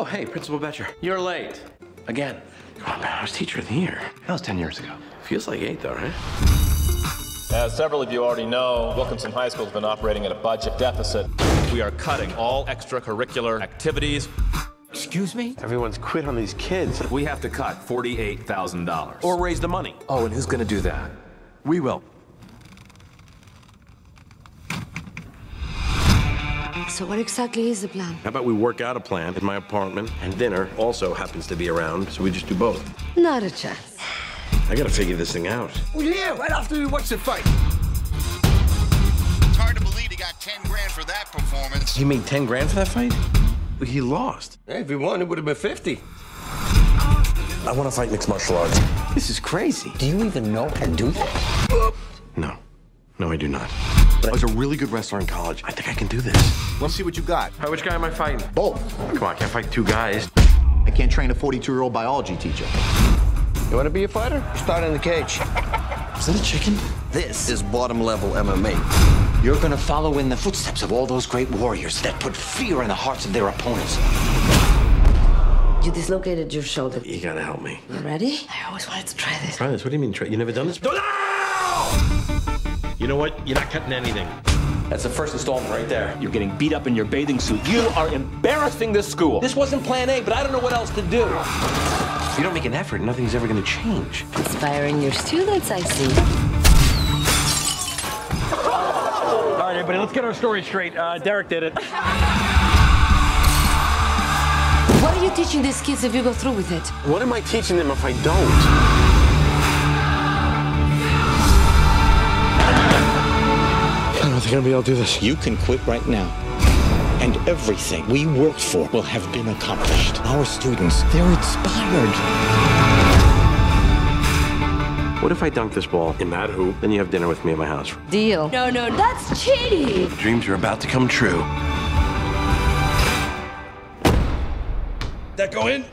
Oh, hey, Principal Betcher. You're late. Again. Oh, man, I was teacher of the year. That was 10 years ago. Feels like eight, though, right? As several of you already know, Wilkinson High School has been operating at a budget deficit. We are cutting all extracurricular activities. Excuse me? Everyone's quit on these kids. We have to cut $48,000. Or raise the money. Oh, and who's gonna do that? We will. So what exactly is the plan? How about we work out a plan in my apartment, and dinner also happens to be around, so we just do both. Not a chance. I gotta figure this thing out. Well, yeah, right after we watch the fight. It's hard to believe he got 10 grand for that performance. He made 10 grand for that fight? But he lost. Hey, if he won, it would have been 50. I want to fight mixed martial arts. This is crazy. Do you even know how to do that? No. No, I do not. But I was a really good wrestler in college. I think I can do this. Let's see what you got. Hi, which guy am I fighting? Both. Come on, I can't fight two guys. I can't train a 42 year old biology teacher. You want to be a fighter? Start in the cage. Is that a chicken? This is bottom level MMA. You're gonna follow in the footsteps of all those great warriors that put fear in the hearts of their opponents. You dislocated your shoulder. You gotta help me. You ready? I always wanted to try this. Try this. What do you mean, try? You never done this? You know what? You're not cutting anything. That's the first installment right there. You're getting beat up in your bathing suit. You are embarrassing this school. This wasn't plan A, but I don't know what else to do. If you don't make an effort, nothing's ever gonna change. Inspiring your students, I see. All right, everybody, let's get our story straight. Uh, Derek did it. What are you teaching these kids if you go through with it? What am I teaching them if I don't? Think I'm gonna be able to do this. You can quit right now. And everything we worked for will have been accomplished. Our students, they're inspired. What if I dunk this ball in that hoop, then you have dinner with me at my house? Deal. No, no, that's cheating. Dreams are about to come true. That go in?